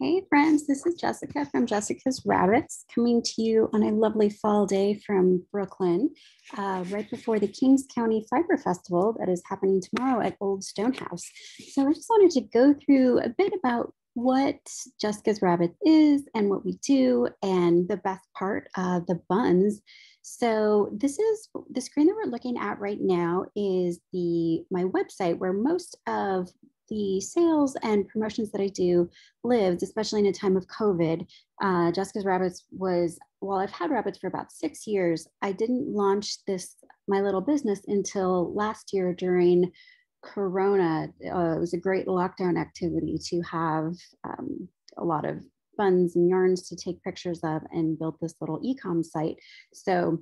Hey friends, this is Jessica from Jessica's Rabbits coming to you on a lovely fall day from Brooklyn, uh, right before the Kings County Fiber Festival that is happening tomorrow at Old Stonehouse. So I just wanted to go through a bit about what Jessica's Rabbit is and what we do and the best part, uh, the buns. So this is the screen that we're looking at right now is the my website where most of the sales and promotions that I do lived, especially in a time of COVID. Uh, Jessica's Rabbits was, while I've had rabbits for about six years, I didn't launch this, my little business until last year during Corona. Uh, it was a great lockdown activity to have um, a lot of buns and yarns to take pictures of and build this little e-com site. So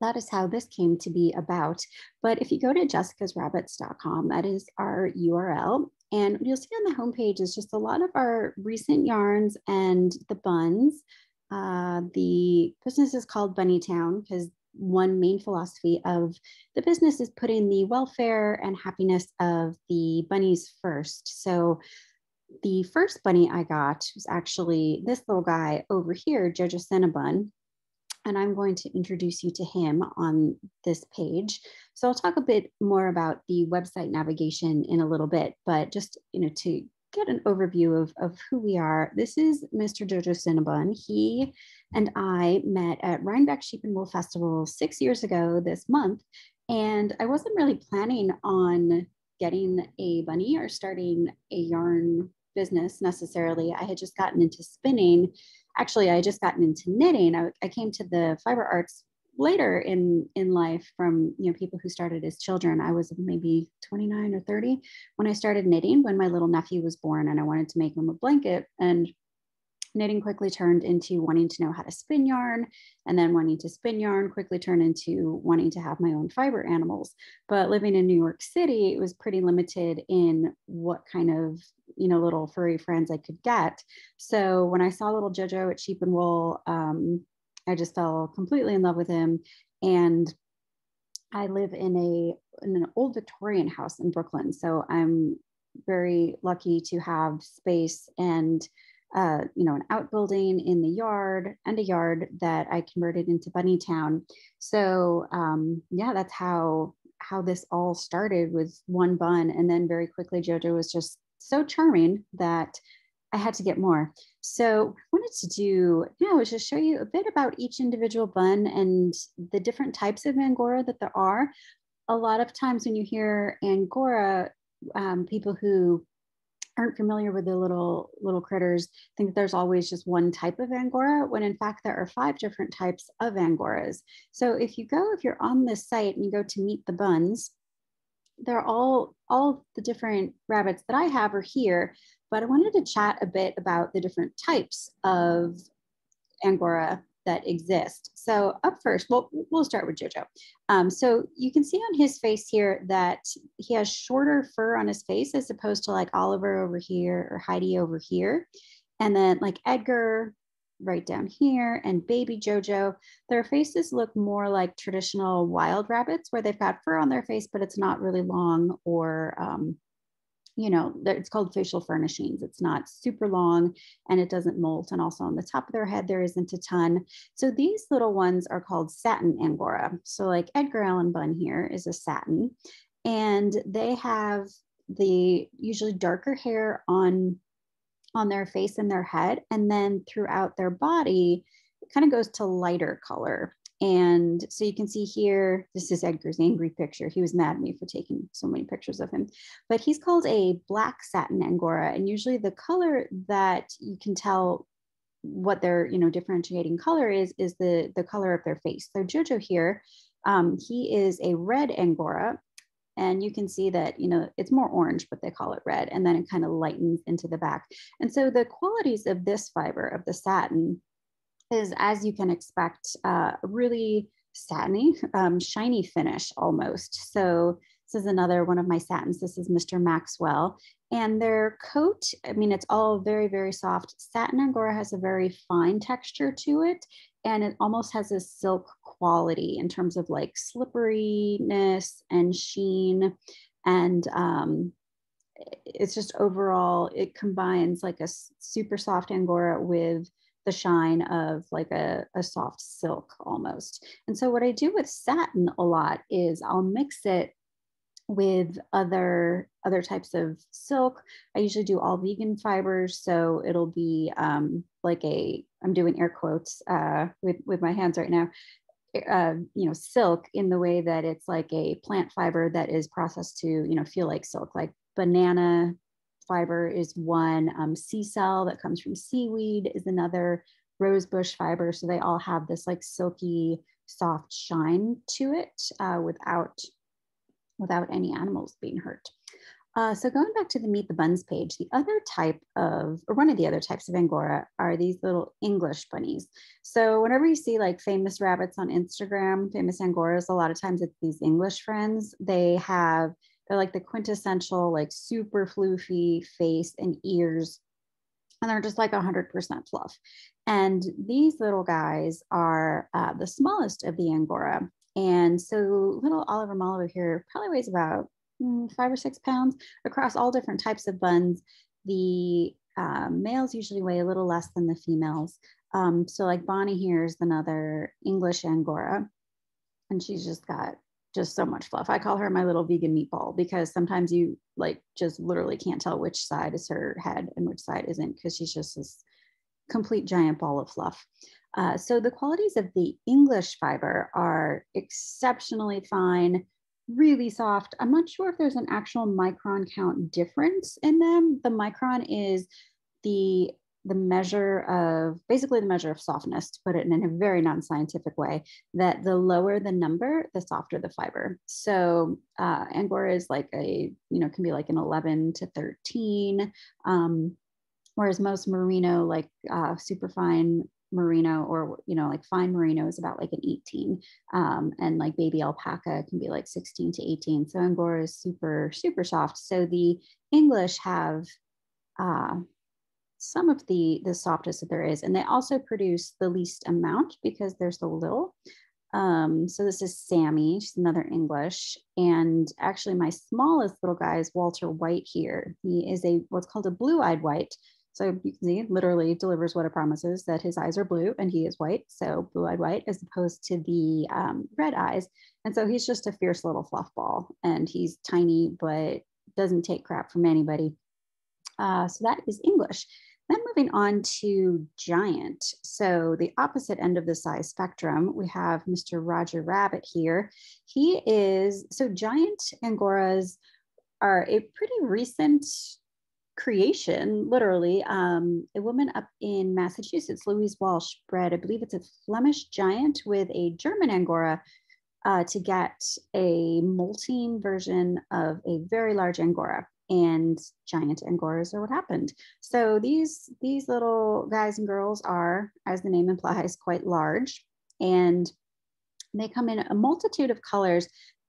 that is how this came to be about. But if you go to jessicasrabbits.com, that is our URL. And you'll see on the homepage is just a lot of our recent yarns and the buns. Uh, the business is called Bunny Town because one main philosophy of the business is putting the welfare and happiness of the bunnies first. So the first bunny I got was actually this little guy over here, Jojo Cinnabon and I'm going to introduce you to him on this page. So I'll talk a bit more about the website navigation in a little bit, but just you know to get an overview of, of who we are. This is Mr. Jojo Cinnabon. He and I met at Rhinebeck Sheep and Wool Festival six years ago this month, and I wasn't really planning on getting a bunny or starting a yarn business necessarily. I had just gotten into spinning actually I just gotten into knitting. I, I came to the fiber arts later in in life from you know people who started as children. I was maybe 29 or 30 when I started knitting when my little nephew was born and I wanted to make him a blanket and knitting quickly turned into wanting to know how to spin yarn and then wanting to spin yarn quickly turned into wanting to have my own fiber animals but living in new york city it was pretty limited in what kind of you know, little furry friends I could get. So when I saw little Jojo at Sheep and Wool, um, I just fell completely in love with him. And I live in a in an old Victorian house in Brooklyn, so I'm very lucky to have space and uh, you know an outbuilding in the yard and a yard that I converted into Bunny Town. So um, yeah, that's how how this all started with one bun, and then very quickly Jojo was just so charming that I had to get more. So wanted to do now is just show you a bit about each individual bun and the different types of Angora that there are. A lot of times when you hear Angora, um, people who aren't familiar with the little little critters think there's always just one type of angora when in fact there are five different types of angoras. So if you go if you're on this site and you go to meet the buns they're all all the different rabbits that I have are here, but I wanted to chat a bit about the different types of Angora that exist. So up first, well, we'll start with Jojo. Um, so you can see on his face here that he has shorter fur on his face as opposed to like Oliver over here or Heidi over here. And then like Edgar, right down here and baby Jojo, their faces look more like traditional wild rabbits where they've got fur on their face, but it's not really long or, um, you know, that it's called facial furnishings. It's not super long and it doesn't molt. And also on the top of their head, there isn't a ton. So these little ones are called satin Angora. So like Edgar Allan Bun here is a satin and they have the usually darker hair on on their face and their head. And then throughout their body, it kind of goes to lighter color. And so you can see here, this is Edgar's angry picture. He was mad at me for taking so many pictures of him, but he's called a black satin Angora. And usually the color that you can tell what their, you know, differentiating color is, is the, the color of their face. So Jojo here, um, he is a red Angora and you can see that, you know, it's more orange, but they call it red. And then it kind of lightens into the back. And so the qualities of this fiber, of the satin, is as you can expect, uh, really satiny, um, shiny finish almost. So this is another one of my satins. This is Mr. Maxwell. And their coat, I mean, it's all very, very soft. Satin Angora has a very fine texture to it. And it almost has a silk quality in terms of like slipperiness and sheen. And um, it's just overall, it combines like a super soft Angora with the shine of like a, a soft silk almost. And so what I do with satin a lot is I'll mix it with other other types of silk. I usually do all vegan fibers, so it'll be um, like a I'm doing air quotes uh, with with my hands right now. Uh, you know, silk in the way that it's like a plant fiber that is processed to you know feel like silk, like banana fiber is one. Um, Seacell that comes from seaweed is another. Rosebush fiber, so they all have this like silky, soft shine to it uh, without without any animals being hurt. Uh, so going back to the Meet the Buns page, the other type of, or one of the other types of Angora are these little English bunnies. So whenever you see like famous rabbits on Instagram, famous Angoras, a lot of times it's these English friends. They have, they're like the quintessential, like super floofy face and ears. And they're just like 100% fluff. And these little guys are uh, the smallest of the Angora. And so little Oliver Molliver here probably weighs about mm, five or six pounds across all different types of buns. The uh, males usually weigh a little less than the females. Um, so like Bonnie here is another English Angora and she's just got just so much fluff. I call her my little vegan meatball because sometimes you like just literally can't tell which side is her head and which side isn't because she's just this complete giant ball of fluff. Uh, so the qualities of the English fiber are exceptionally fine, really soft. I'm not sure if there's an actual micron count difference in them. The micron is the the measure of basically the measure of softness to put it in a very non-scientific way that the lower the number the softer the fiber. So uh, angora is like a you know can be like an 11 to 13 um, whereas most merino like uh, super fine merino or you know like fine merino is about like an 18 um, and like baby alpaca can be like 16 to 18 so angora is super super soft. So the english have uh, some of the the softest that there is and they also produce the least amount because they're so little um, so this is Sammy, she's another English. And actually my smallest little guy is Walter White here. He is a what's called a blue-eyed white. So you can see literally delivers what it promises that his eyes are blue and he is white. So blue eyed white as opposed to the um, red eyes. And so he's just a fierce little fluff ball and he's tiny, but doesn't take crap from anybody. Uh, so that is English. Then moving on to giant. So the opposite end of the size spectrum, we have Mr. Roger Rabbit here. He is, so giant Angoras are a pretty recent creation, literally, um, a woman up in Massachusetts, Louise Walsh, bred, I believe it's a Flemish giant with a German Angora uh, to get a molting version of a very large Angora. And giant Angoras are what happened. So these, these little guys and girls are, as the name implies, quite large. And they come in a multitude of colors.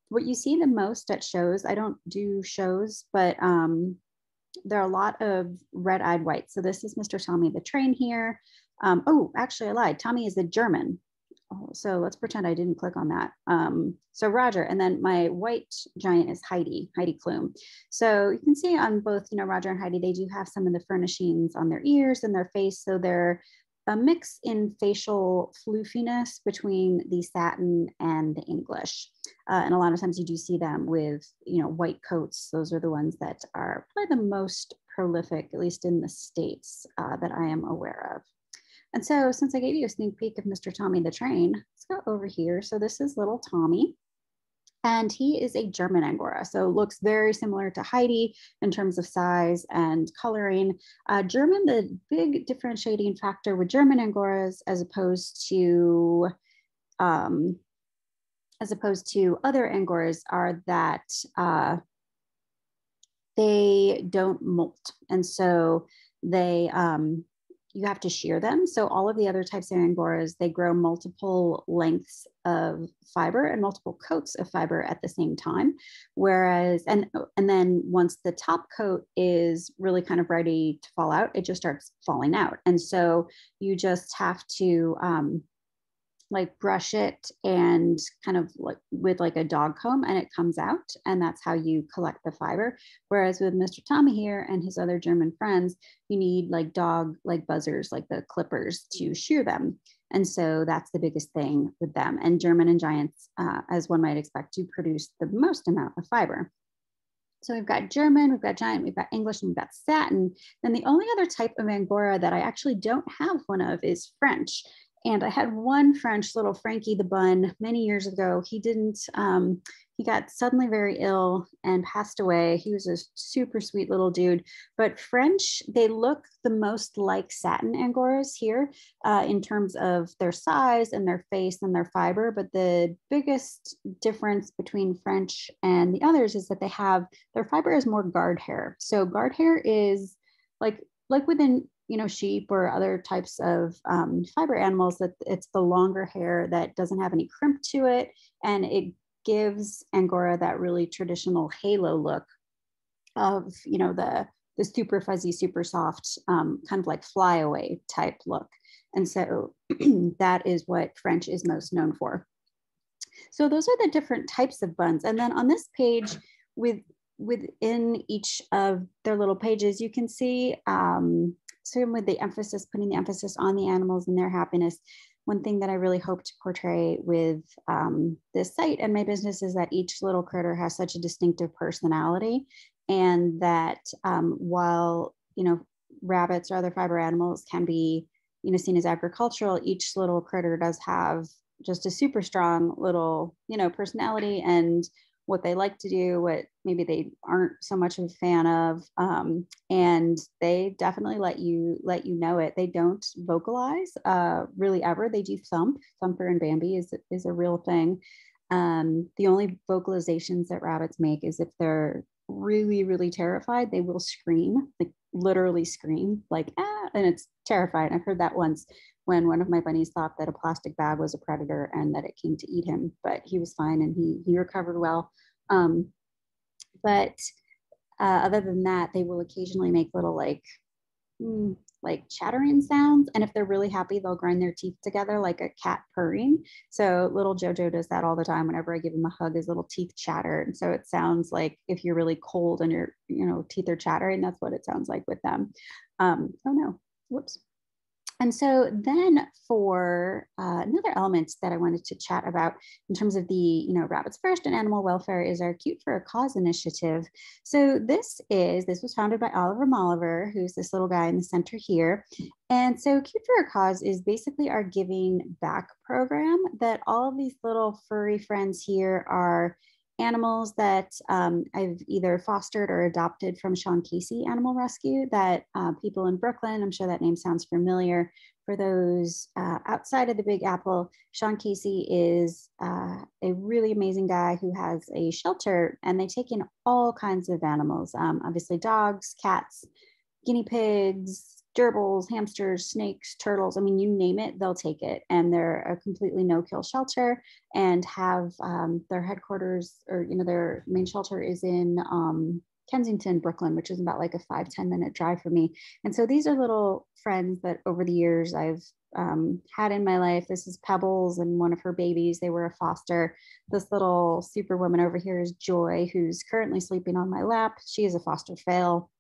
What you see the most at shows, I don't do shows, but um, there are a lot of red-eyed whites. So this is Mr. Tommy the train here. Um, oh, actually I lied. Tommy is a German. So let's pretend I didn't click on that. Um, so Roger, and then my white giant is Heidi, Heidi Klum. So you can see on both, you know, Roger and Heidi, they do have some of the furnishings on their ears and their face. So they're a mix in facial floofiness between the satin and the English. Uh, and a lot of times you do see them with, you know, white coats. Those are the ones that are probably the most prolific, at least in the States uh, that I am aware of. And so since I gave you a sneak peek of Mr. Tommy the Train, let's go over here. So this is little Tommy and he is a German Angora. So looks very similar to Heidi in terms of size and coloring. Uh, German, the big differentiating factor with German Angoras as opposed to um, as opposed to other Angoras are that uh, they don't molt. And so they, um, you have to shear them. So all of the other types of angoras, they grow multiple lengths of fiber and multiple coats of fiber at the same time. Whereas, and and then once the top coat is really kind of ready to fall out, it just starts falling out. And so you just have to um, like brush it and kind of like with like a dog comb and it comes out and that's how you collect the fiber whereas with mr tommy here and his other german friends you need like dog like buzzers like the clippers to shear them and so that's the biggest thing with them and german and giants uh, as one might expect to produce the most amount of fiber so we've got German, we've got giant, we've got English, and we've got satin. Then the only other type of Angora that I actually don't have one of is French. And I had one French little Frankie the Bun many years ago. He didn't, um, he got suddenly very ill and passed away. He was a super sweet little dude. But French, they look the most like satin Angoras here uh, in terms of their size and their face and their fiber. But the biggest difference between French and the others is that they have their fiber is more guard hair. So guard hair is like like within you know, sheep or other types of um, fiber animals that it's the longer hair that doesn't have any crimp to it. And it gives Angora that really traditional halo look of, you know, the, the super fuzzy, super soft, um, kind of like flyaway type look. And so that is what French is most known for. So those are the different types of buns. And then on this page with within each of their little pages, you can see um, certain with the emphasis, putting the emphasis on the animals and their happiness, one thing that I really hope to portray with um, this site and my business is that each little critter has such a distinctive personality, and that um, while you know rabbits or other fiber animals can be you know seen as agricultural, each little critter does have just a super strong little you know personality and what they like to do, what maybe they aren't so much a fan of, um, and they definitely let you let you know it. They don't vocalize uh, really ever. They do thump. Thumper and Bambi is is a real thing. Um, the only vocalizations that rabbits make is if they're really really terrified. They will scream, like literally scream, like ah, and it's terrifying. I've heard that once when one of my bunnies thought that a plastic bag was a predator and that it came to eat him, but he was fine and he, he recovered well. Um, but uh, other than that, they will occasionally make little like, mm, like chattering sounds. And if they're really happy, they'll grind their teeth together like a cat purring. So little Jojo does that all the time. Whenever I give him a hug, his little teeth chatter. And so it sounds like if you're really cold and your, you know, teeth are chattering, that's what it sounds like with them. Um, oh no, whoops. And so then for uh, another element that I wanted to chat about in terms of the, you know, Rabbits First and animal welfare is our Cute for a Cause initiative. So this is, this was founded by Oliver Molliver, who's this little guy in the center here. And so Cute for a Cause is basically our giving back program that all of these little furry friends here are animals that um, I've either fostered or adopted from Sean Casey Animal Rescue that uh, people in Brooklyn, I'm sure that name sounds familiar. For those uh, outside of the Big Apple, Sean Casey is uh, a really amazing guy who has a shelter and they take in all kinds of animals, um, obviously dogs, cats, guinea pigs, gerbils, hamsters, snakes, turtles. I mean, you name it, they'll take it. And they're a completely no kill shelter and have um, their headquarters or, you know, their main shelter is in um, Kensington, Brooklyn, which is about like a five ten minute drive for me. And so these are little friends that over the years I've um, had in my life. This is Pebbles and one of her babies. They were a foster. This little superwoman over here is Joy, who's currently sleeping on my lap. She is a foster fail.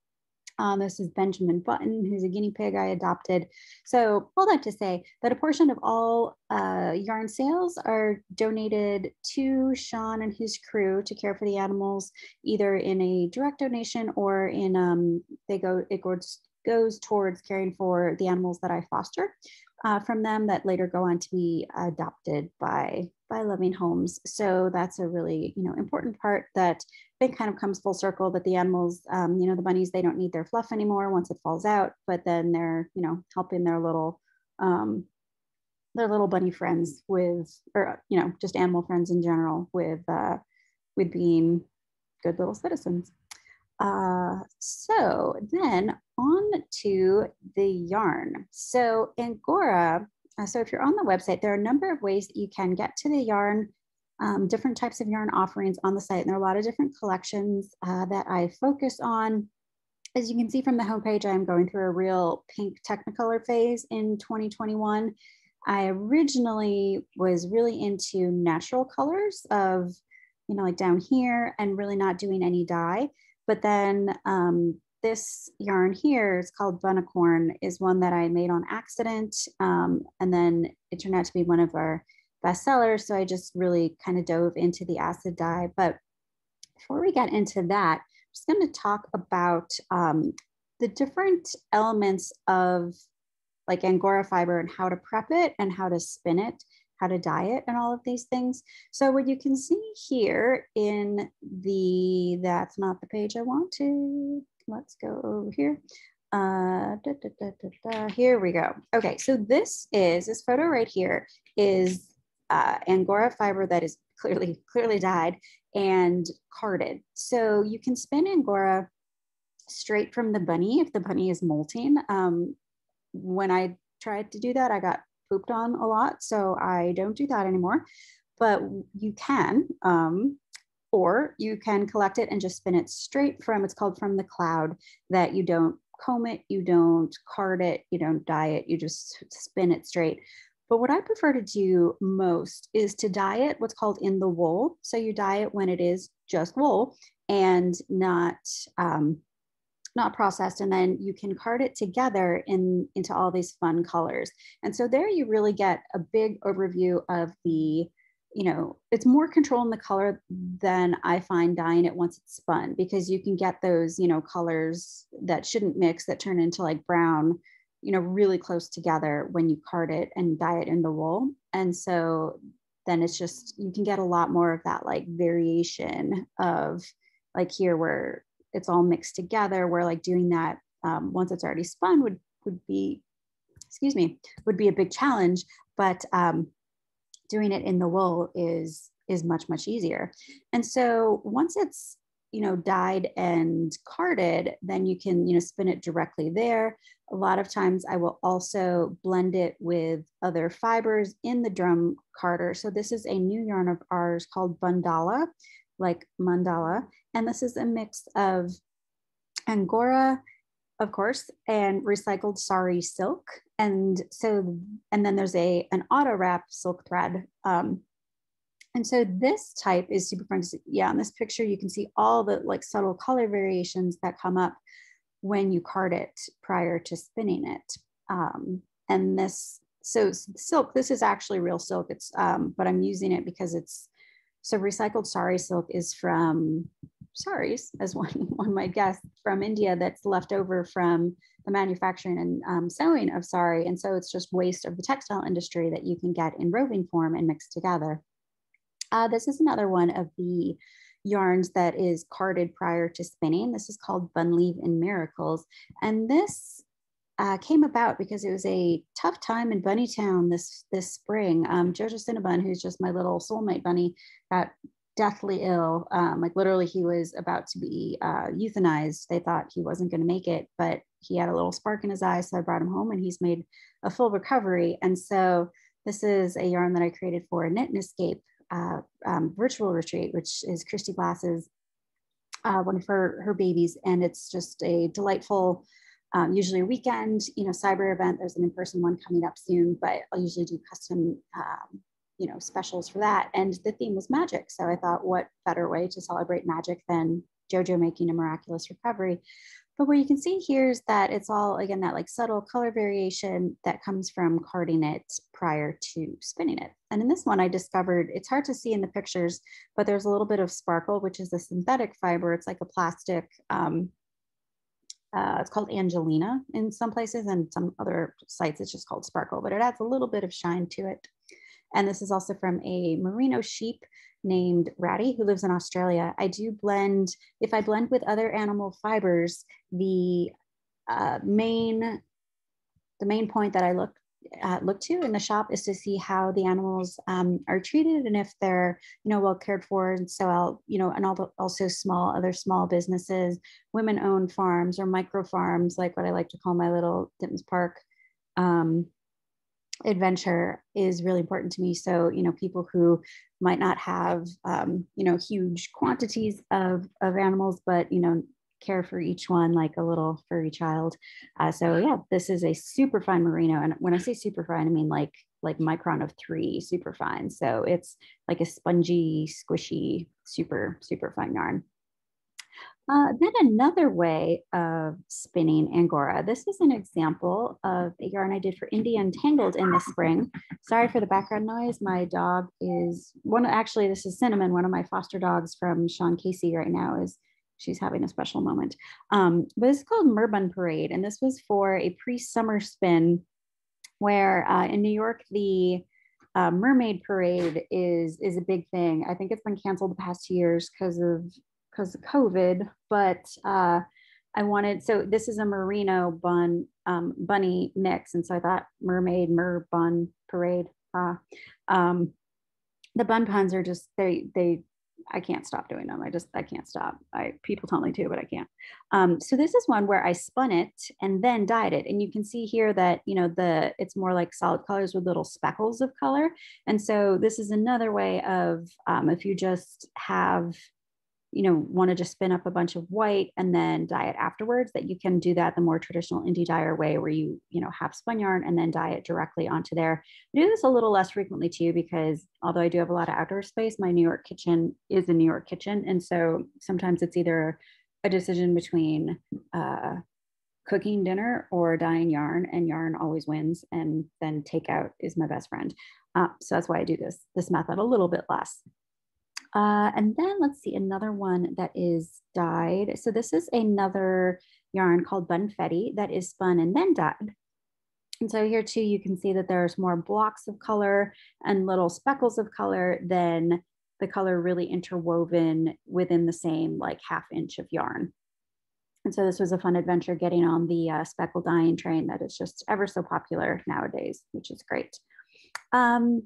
This is Benjamin Button, who's a guinea pig I adopted. So all that to say that a portion of all uh, yarn sales are donated to Sean and his crew to care for the animals, either in a direct donation or in um, they go it goes goes towards caring for the animals that I foster uh, from them that later go on to be adopted by by loving homes. So that's a really you know important part that it kind of comes full circle that the animals, um, you know, the bunnies they don't need their fluff anymore once it falls out, but then they're you know helping their little um, their little bunny friends with or you know just animal friends in general with uh, with being good little citizens. Uh, so then on to the yarn. So Angora, uh, so if you're on the website, there are a number of ways that you can get to the yarn, um, different types of yarn offerings on the site. And there are a lot of different collections uh, that I focus on. As you can see from the homepage, I'm going through a real pink Technicolor phase in 2021. I originally was really into natural colors of, you know, like down here and really not doing any dye. But then um, this yarn here is called Bunnicorn is one that I made on accident. Um, and then it turned out to be one of our bestsellers. So I just really kind of dove into the acid dye. But before we get into that, I'm just going to talk about um, the different elements of like Angora fiber and how to prep it and how to spin it, how to dye it and all of these things. So what you can see here in the, that's not the page I want to, let's go over here. Uh, da, da, da, here we go. Okay, so this is, this photo right here is uh, Angora fiber that is clearly, clearly dyed and carded. So you can spin Angora straight from the bunny if the bunny is molting. Um, when I tried to do that, I got pooped on a lot. So I don't do that anymore. But you can, um, or you can collect it and just spin it straight from, it's called from the cloud, that you don't comb it, you don't card it, you don't dye it, you just spin it straight. But what I prefer to do most is to dye it what's called in the wool. So you dye it when it is just wool and not um, not processed and then you can card it together in into all these fun colors and so there you really get a big overview of the you know it's more control in the color than i find dyeing it once it's spun because you can get those you know colors that shouldn't mix that turn into like brown you know really close together when you card it and dye it in the wool. And so then it's just you can get a lot more of that like variation of like here where it's all mixed together where like doing that um, once it's already spun would would be excuse me would be a big challenge. But um, doing it in the wool is is much much easier. And so once it's you know dyed and carded then you can you know spin it directly there. A lot of times i will also blend it with other fibers in the drum carder so this is a new yarn of ours called bundala like mandala. And this is a mix of Angora, of course, and recycled sari silk. And so, and then there's a an auto wrap silk thread. Um, and so this type is super fun. Yeah, in this picture, you can see all the like subtle color variations that come up when you card it prior to spinning it. Um, and this, so silk, this is actually real silk. It's, um, but I'm using it because it's so recycled sari silk is from saris, as one, one might guess, from India that's left over from the manufacturing and um, sewing of sari. And so it's just waste of the textile industry that you can get in roving form and mix together. Uh, this is another one of the yarns that is carded prior to spinning. This is called Bunleave in Miracles. And this uh, came about because it was a tough time in Bunnytown this this spring. Um, Jojo Cinnabon, who's just my little soulmate bunny, got deathly ill. Um, like literally, he was about to be uh, euthanized. They thought he wasn't going to make it, but he had a little spark in his eye, so I brought him home, and he's made a full recovery. And so this is a yarn that I created for a Knit and Escape uh, um, virtual retreat, which is Christy Glass's uh, one of her her babies, and it's just a delightful um, usually a weekend, you know, cyber event. There's an in-person one coming up soon, but I'll usually do custom, um, you know, specials for that. And the theme was magic. So I thought, what better way to celebrate magic than JoJo making a miraculous recovery? But what you can see here is that it's all, again, that like subtle color variation that comes from carding it prior to spinning it. And in this one, I discovered, it's hard to see in the pictures, but there's a little bit of sparkle, which is a synthetic fiber. It's like a plastic um, uh, it's called Angelina in some places and some other sites it's just called Sparkle, but it adds a little bit of shine to it. And this is also from a merino sheep named Ratty who lives in Australia. I do blend, if I blend with other animal fibers, the uh, main the main point that I look uh, look to in the shop is to see how the animals um, are treated and if they're you know well cared for and so i'll you know and also small other small businesses women owned farms or micro farms like what i like to call my little Ditmas park um, adventure is really important to me so you know people who might not have um, you know huge quantities of, of animals but you know care for each one like a little furry child. Uh, so yeah, this is a super fine merino. And when I say super fine, I mean like like micron of three super fine. So it's like a spongy, squishy, super, super fine yarn. Uh, then another way of spinning Angora. This is an example of a yarn I did for Indie Untangled in the spring. Sorry for the background noise. My dog is one, actually this is Cinnamon, one of my foster dogs from Sean Casey right now is she's having a special moment. Um, but it's called Merbun Parade. And this was for a pre-summer spin where uh, in New York, the uh, mermaid parade is is a big thing. I think it's been canceled the past two years because of because of COVID, but uh, I wanted, so this is a merino bun, um, bunny mix. And so I thought mermaid, mer bun parade. Uh, um, the bun puns are just, they, they, I can't stop doing them. I just, I can't stop. I, people tell me to, but I can't. Um, so this is one where I spun it and then dyed it. And you can see here that, you know, the, it's more like solid colors with little speckles of color. And so this is another way of, um, if you just have you know, want to just spin up a bunch of white and then dye it afterwards, that you can do that the more traditional indie dyer way where you, you know, have spun yarn and then dye it directly onto there. I do this a little less frequently too, because although I do have a lot of outdoor space, my New York kitchen is a New York kitchen. And so sometimes it's either a decision between uh, cooking dinner or dyeing yarn and yarn always wins. And then takeout is my best friend. Uh, so that's why I do this, this method a little bit less. Uh, and then let's see another one that is dyed. So this is another yarn called Bunfetti that is spun and then dyed. And so here too, you can see that there's more blocks of color and little speckles of color than the color really interwoven within the same like half inch of yarn. And so this was a fun adventure getting on the uh, speckle dyeing train that is just ever so popular nowadays, which is great. Um,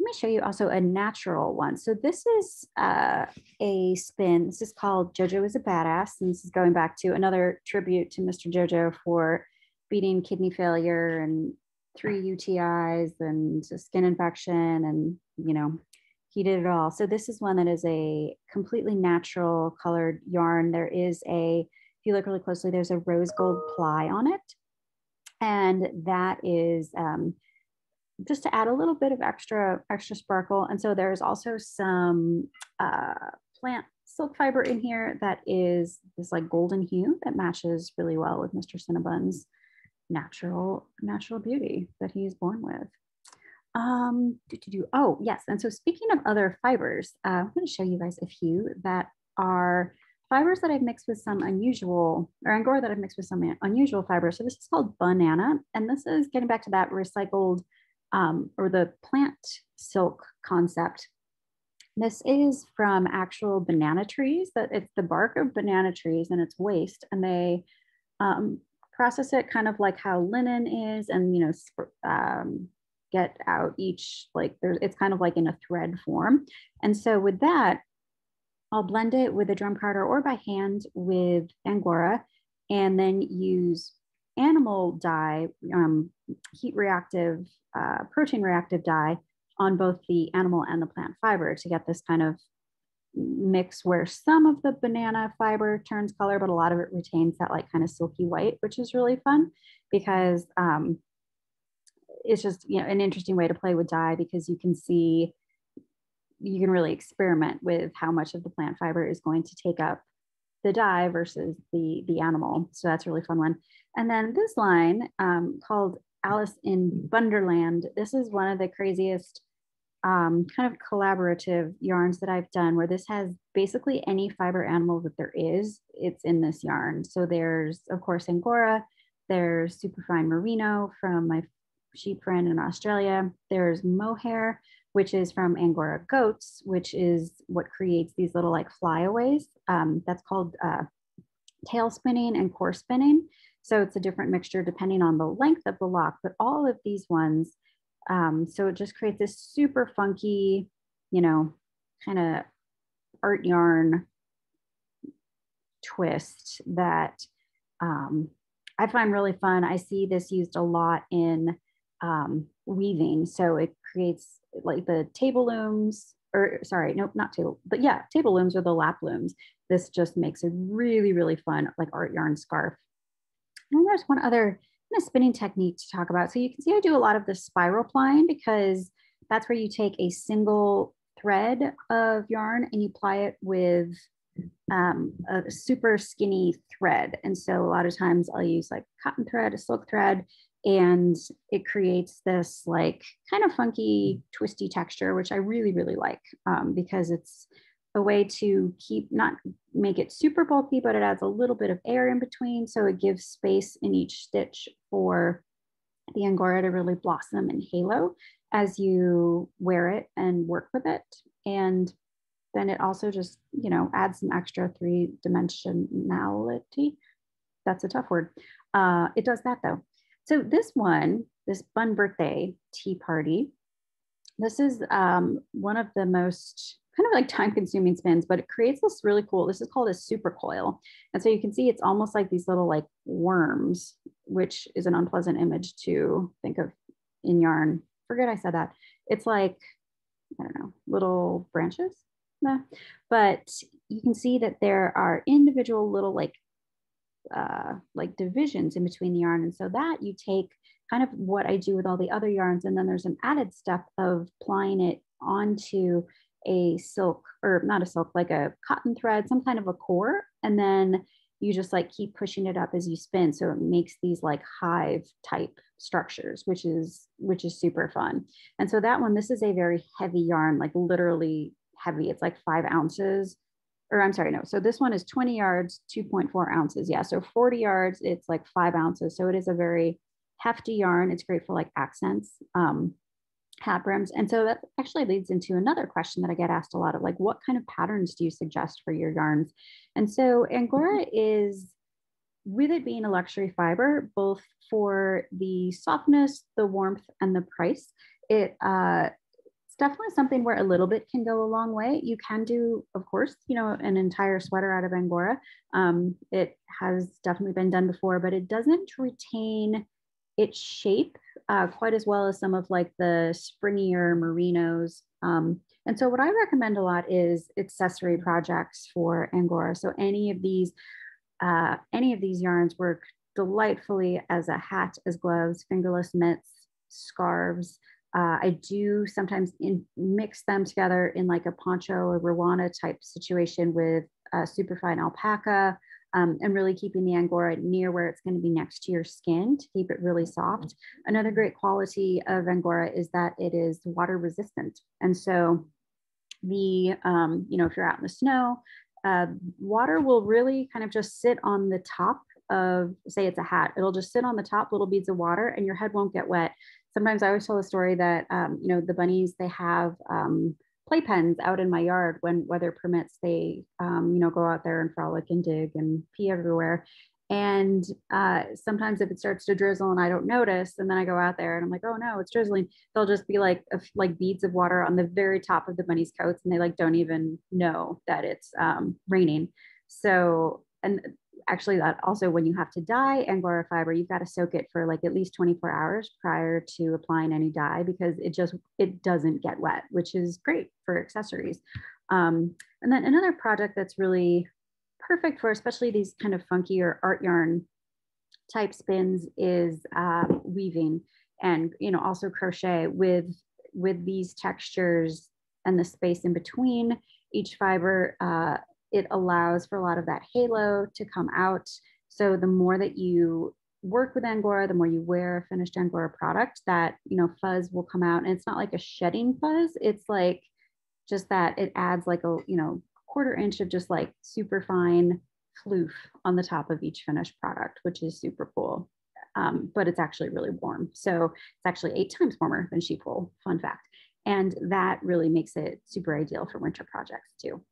let me show you also a natural one. So this is uh, a spin. This is called JoJo is a Badass. And this is going back to another tribute to Mr. JoJo for beating kidney failure and three UTIs and skin infection. And, you know, he did it all. So this is one that is a completely natural colored yarn. There is a, if you look really closely, there's a rose gold ply on it. And that is, um, just to add a little bit of extra extra sparkle. And so there's also some uh, plant silk fiber in here that is this like golden hue that matches really well with Mr. Cinnabon's natural natural beauty that he's born with. Um, do, do, do. Oh, yes. And so speaking of other fibers, uh, I'm going to show you guys a few that are fibers that I've mixed with some unusual, or Angora that I've mixed with some unusual fibers. So this is called banana, and this is getting back to that recycled um, or the plant silk concept. This is from actual banana trees, that it's the bark of banana trees and it's waste. And they um, process it kind of like how linen is and, you know, um, get out each, like there's, it's kind of like in a thread form. And so with that, I'll blend it with a drum carder or by hand with Angora and then use animal dye, um, heat reactive, uh, protein reactive dye on both the animal and the plant fiber to get this kind of mix where some of the banana fiber turns color, but a lot of it retains that like kind of silky white, which is really fun because um, it's just, you know, an interesting way to play with dye because you can see, you can really experiment with how much of the plant fiber is going to take up the dye versus the, the animal. So that's really fun one. And then this line um, called Alice in Bunderland. This is one of the craziest um, kind of collaborative yarns that I've done where this has basically any fiber animal that there is, it's in this yarn. So there's, of course, Angora, there's superfine merino from my sheep friend in Australia. There's mohair, which is from Angora goats, which is what creates these little like flyaways. Um, that's called uh, tail spinning and core spinning. So it's a different mixture depending on the length of the lock, but all of these ones, um, so it just creates this super funky, you know, kind of art yarn twist that um, I find really fun. I see this used a lot in um, weaving. So it creates like the table looms or sorry, nope, not table, but yeah, table looms or the lap looms. This just makes a really, really fun like art yarn scarf. And there's one other kind of spinning technique to talk about. So you can see I do a lot of the spiral plying because that's where you take a single thread of yarn and you ply it with um, a super skinny thread. And so a lot of times I'll use like cotton thread, a silk thread, and it creates this like kind of funky, twisty texture, which I really, really like um, because it's a way to keep, not make it super bulky, but it adds a little bit of air in between. So it gives space in each stitch for the Angora to really blossom and halo as you wear it and work with it. And then it also just, you know, adds some extra three dimensionality. That's a tough word. Uh, it does that though. So this one, this Bun Birthday Tea Party, this is um, one of the most kind of like time consuming spins, but it creates this really cool, this is called a super coil. And so you can see it's almost like these little like worms, which is an unpleasant image to think of in yarn. Forget I said that. It's like, I don't know, little branches but you can see that there are individual little like uh, like divisions in between the yarn. And so that you take kind of what I do with all the other yarns, and then there's an added step of plying it onto a silk or not a silk, like a cotton thread, some kind of a core. And then you just like keep pushing it up as you spin. So it makes these like hive type structures, which is, which is super fun. And so that one, this is a very heavy yarn, like literally heavy. It's like five ounces, or I'm sorry, no. So this one is 20 yards, 2.4 ounces. Yeah. So 40 yards, it's like five ounces. So it is a very hefty yarn. It's great for like accents, um, hat brims. And so that actually leads into another question that I get asked a lot of like, what kind of patterns do you suggest for your yarns? And so Angora is with it being a luxury fiber, both for the softness, the warmth, and the price, it uh, definitely something where a little bit can go a long way. You can do, of course, you know, an entire sweater out of Angora. Um, it has definitely been done before, but it doesn't retain its shape uh, quite as well as some of like the springier merinos. Um, and so what I recommend a lot is accessory projects for Angora. So any of these, uh, any of these yarns work delightfully as a hat, as gloves, fingerless mitts, scarves, uh, I do sometimes in, mix them together in like a poncho or ruana type situation with uh, superfine alpaca um, and really keeping the Angora near where it's going to be next to your skin to keep it really soft. Another great quality of Angora is that it is water resistant. And so the, um, you know, if you're out in the snow, uh, water will really kind of just sit on the top of, say it's a hat, it'll just sit on the top little beads of water and your head won't get wet sometimes I always tell the story that, um, you know, the bunnies, they have um, playpens out in my yard when weather permits, they, um, you know, go out there and frolic and dig and pee everywhere. And uh, sometimes if it starts to drizzle and I don't notice, and then I go out there and I'm like, oh no, it's drizzling. They'll just be like like beads of water on the very top of the bunnies' coats, and they like don't even know that it's um, raining. So and actually that also when you have to dye angora fiber you've got to soak it for like at least 24 hours prior to applying any dye because it just it doesn't get wet which is great for accessories. Um, and then another project that's really perfect for especially these kind of funkier art yarn type spins is uh, weaving and you know also crochet with with these textures and the space in between each fiber uh, it allows for a lot of that halo to come out. So the more that you work with Angora, the more you wear a finished Angora product, that you know fuzz will come out. And it's not like a shedding fuzz. It's like just that it adds like a you know quarter inch of just like super fine floof on the top of each finished product, which is super cool. Um, but it's actually really warm. So it's actually eight times warmer than sheep wool, fun fact. And that really makes it super ideal for winter projects too.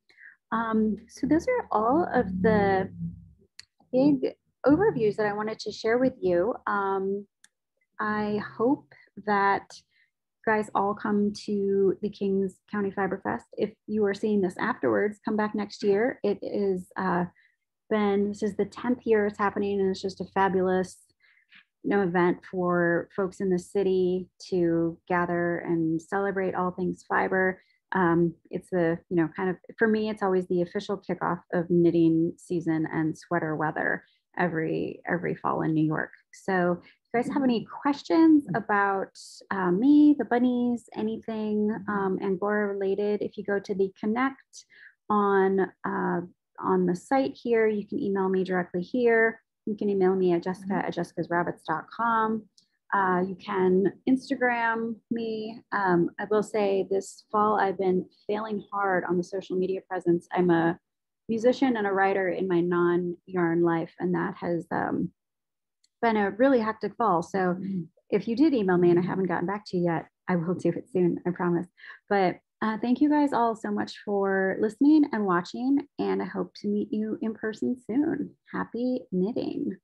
Um, so those are all of the big overviews that I wanted to share with you. Um, I hope that guys all come to the Kings County Fiber Fest. If you are seeing this afterwards, come back next year. It is uh, been, this is the 10th year it's happening and it's just a fabulous you know, event for folks in the city to gather and celebrate all things fiber. Um, it's the, you know, kind of, for me, it's always the official kickoff of knitting season and sweater weather every, every fall in New York. So if you guys have any questions about uh, me, the bunnies, anything um, Angora related, if you go to the connect on, uh, on the site here, you can email me directly here. You can email me at jessica at jessicasrabbits.com. Uh, you can Instagram me. Um, I will say this fall, I've been failing hard on the social media presence. I'm a musician and a writer in my non yarn life, and that has um, been a really hectic fall. So mm-hmm. if you did email me and I haven't gotten back to you yet, I will do it soon, I promise. But uh, thank you guys all so much for listening and watching, and I hope to meet you in person soon. Happy knitting.